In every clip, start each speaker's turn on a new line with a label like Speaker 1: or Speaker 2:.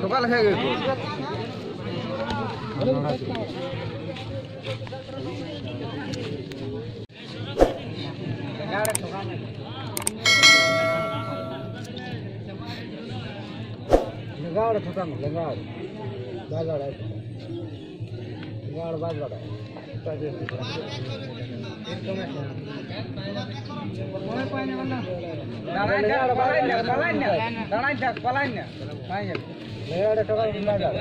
Speaker 1: छोका लखे गए लगाड़ लगाड़ लगाड़ बाजड़ है लगाड़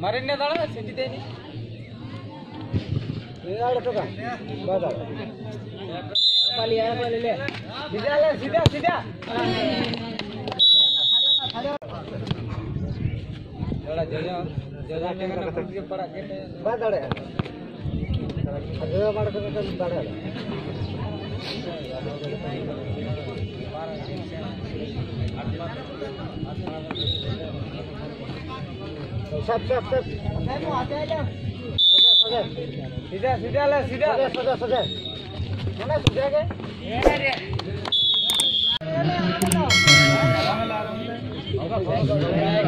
Speaker 1: মারেন না দাঁড়া সেটি দেয়নি सीधा सीधा सब सब सब सीधा सीधा ला सीधा सजा सजा mana sudah ke? राजीव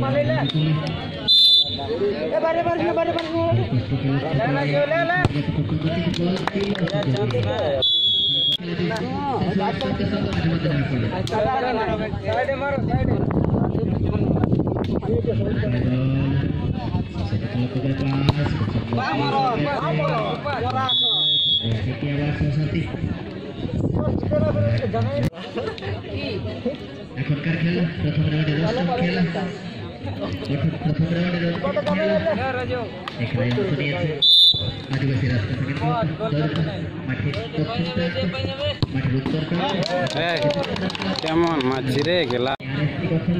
Speaker 1: पालेले ए बारे बारे बारे बारे ना जो ले ले साइड मारो साइड मारो
Speaker 2: এখনকার খেলা প্রথম রাউন্ডে দর্শক খেলা প্রথম প্রথম রাউন্ডে দর্শক খেলা
Speaker 1: राजू
Speaker 2: এখানে অংশ নিয়েছে আদিবাসী রাস্তা থেকে মাঠের
Speaker 1: কেমন মাঝি রে গেলা
Speaker 2: আদিবাসী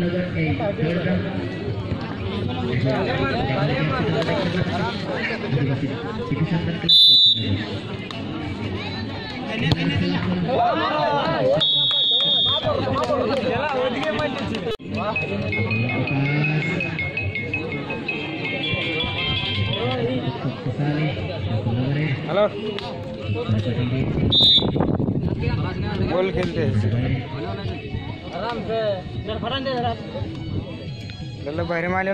Speaker 1: हेलो। बोल खेलते हैं। भाई माले